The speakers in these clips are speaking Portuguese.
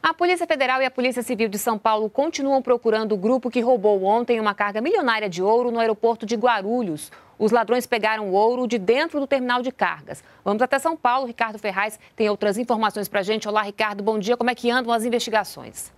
A Polícia Federal e a Polícia Civil de São Paulo continuam procurando o grupo que roubou ontem uma carga milionária de ouro no aeroporto de Guarulhos. Os ladrões pegaram o ouro de dentro do terminal de cargas. Vamos até São Paulo. Ricardo Ferraz tem outras informações para a gente. Olá, Ricardo. Bom dia. Como é que andam as investigações?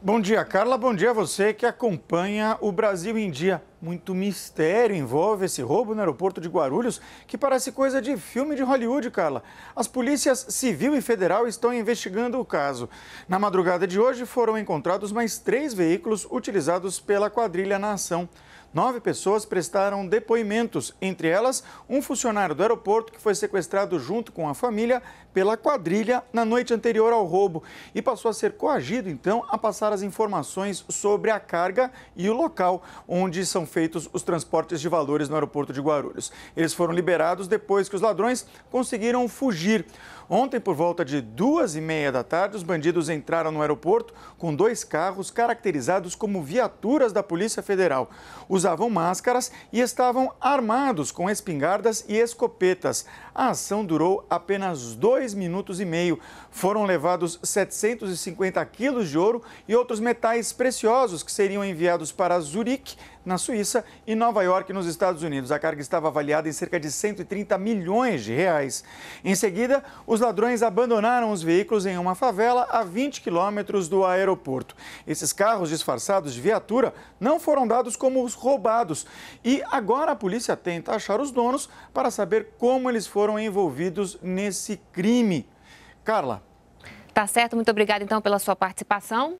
Bom dia, Carla. Bom dia a você que acompanha o Brasil em Dia. Muito mistério envolve esse roubo no aeroporto de Guarulhos, que parece coisa de filme de Hollywood, Carla. As polícias civil e federal estão investigando o caso. Na madrugada de hoje foram encontrados mais três veículos utilizados pela quadrilha na ação. Nove pessoas prestaram depoimentos, entre elas um funcionário do aeroporto que foi sequestrado junto com a família pela quadrilha na noite anterior ao roubo e passou a ser coagido, então, a passar as informações sobre a carga e o local onde são feitos os transportes de valores no aeroporto de Guarulhos. Eles foram liberados depois que os ladrões conseguiram fugir. Ontem, por volta de duas e meia da tarde, os bandidos entraram no aeroporto com dois carros caracterizados como viaturas da Polícia Federal. Usavam máscaras e estavam armados com espingardas e escopetas. A ação durou apenas dois minutos e meio. Foram levados 750 quilos de ouro e outros metais preciosos que seriam enviados para Zurique, na Suíça, e Nova York, nos Estados Unidos. A carga estava avaliada em cerca de 130 milhões de reais. Em seguida, os ladrões abandonaram os veículos em uma favela a 20 quilômetros do aeroporto. Esses carros disfarçados de viatura não foram dados como roubados e agora a polícia tenta achar os donos para saber como eles foram envolvidos nesse crime. Carla. Tá certo, muito obrigada então pela sua participação.